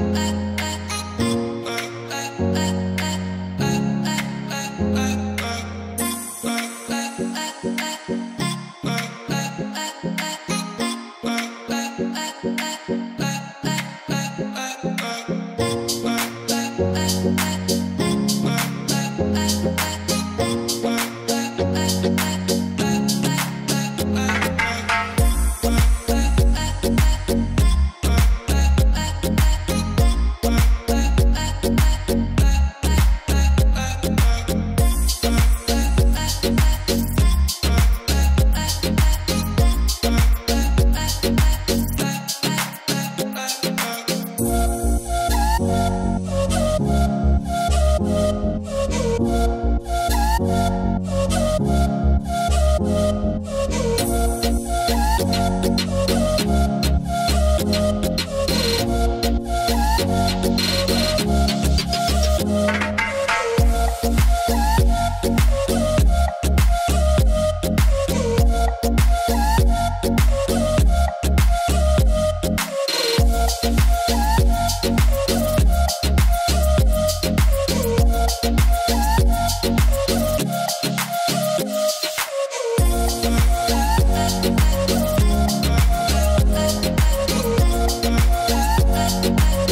uh, Bye.